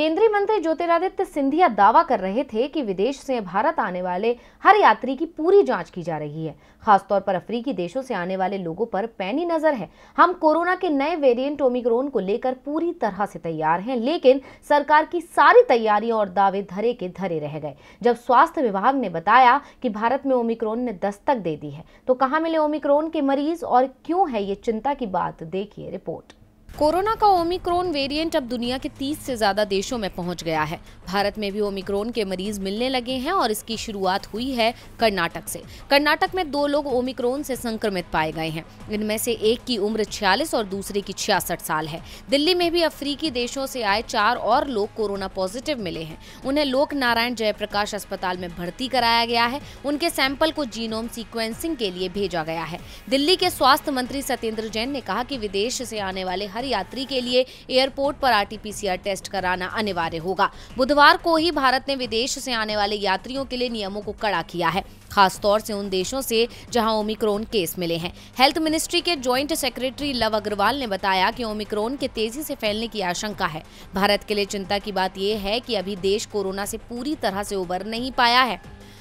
केंद्रीय मंत्री ज्योतिरादित्य सिंधिया दावा कर रहे थे कि विदेश से भारत आने वाले हर यात्री की पूरी जाँच की जा रही है। खासतौर पर अफ्रीकी देशों से आने वाले लोगों पर पैनी नज़र है। हम कोरोना के नए वेरिएंट ओमिक्रोन को लेकर पूरी तरह से तैयार हैं, लेकिन सरकार की सारी तैयारियाँ और दावे धरे के धरे रह गए। जब स्वास्थ्य विभाग ने बताया कि भारत में ओमिक्रोन ने दस्तक दे दी है तो कहाँ मिले ओमिक्रोन के मरीज़ और क्यों है ये चिंता की बात, देखिए रिपोर्ट। कोरोना का ओमिक्रोन वेरिएंट अब दुनिया के 30 से ज़्यादा देशों में पहुँच गया है। भारत में भी ओमिक्रोन के मरीज़ मिलने लगे हैं और इसकी शुरुआत हुई है कर्नाटक से। कर्नाटक में दो लोग ओमिक्रोन से संक्रमित पाए गए हैं। इनमें से एक की उम्र छियालीस और दूसरे की छियासठ साल है। दिल्ली में भी अफ्रीकी देशों से आए चार और लोग कोरोना पॉजिटिव मिले हैं। उन्हें लोक नारायण जयप्रकाश अस्पताल में भर्ती कराया गया है। उनके सैंपल को जीनोम सिक्वेंसिंग के लिए भेजा गया है। दिल्ली के स्वास्थ्य मंत्री सत्येंद्र जैन ने कहा कि विदेश से आने वाले यात्री के लिए एयरपोर्ट पर आरटीपीसीआर टेस्ट कराना अनिवार्य होगा। बुधवार को ही भारत ने विदेश से आने वाले यात्रियों के लिए नियमों को कड़ा किया है, खासतौर से उन देशों से जहाँ ओमिक्रोन केस मिले हैं। हेल्थ मिनिस्ट्री के ज्वाइंट सेक्रेटरी लव अग्रवाल ने बताया कि ओमिक्रोन के तेज़ी से फैलने की आशंका है। भारत के लिए चिंता की बात यह है कि अभी देश कोरोना से पूरी तरह से उबर नहीं पाया है।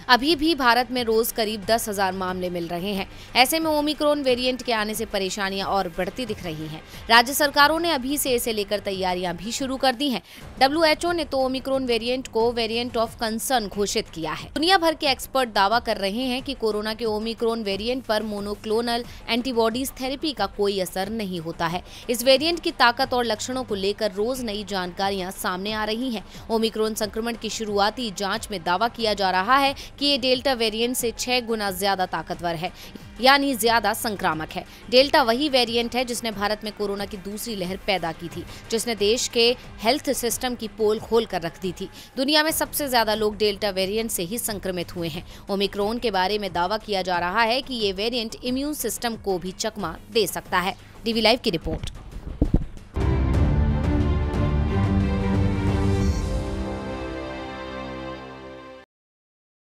अभी भी भारत में रोज करीब दस हज़ार मामले मिल रहे हैं। ऐसे में ओमिक्रोन वेरिएंट के आने से परेशानियाँ और बढ़ती दिख रही हैं। राज्य सरकारों ने अभी से इसे लेकर तैयारियाँ भी शुरू कर दी हैं। डब्ल्यू ने तो ओमिक्रोन वेरिएंट को वेरिएंट ऑफ़ कंसर्न घोषित किया है। दुनिया भर के एक्सपर्ट दावा कर रहे हैं की कोरोना के ओमिक्रोन वेरियंट पर मोनोक्लोनल एंटीबॉडीज थेरेपी का कोई असर नहीं होता है। इस वेरिएंट की ताकत और लक्षणों को लेकर रोज नई जानकारियाँ सामने आ रही हैं। ओमिक्रोन संक्रमण की शुरुआती जाँच में दावा किया जा रहा है कि ये डेल्टा वेरिएंट से छह गुना ज़्यादा ताकतवर है, यानी ज़्यादा संक्रामक है। डेल्टा वही वेरिएंट है जिसने भारत में कोरोना की दूसरी लहर पैदा की थी, जिसने देश के हेल्थ सिस्टम की पोल खोल कर रख दी थी। दुनिया में सबसे ज़्यादा लोग डेल्टा वेरिएंट से ही संक्रमित हुए हैं। ओमिक्रोन के बारे में दावा किया जा रहा है कि ये वेरिएंट इम्यून सिस्टम को भी चकमा दे सकता है। डीवी लाइव की रिपोर्ट।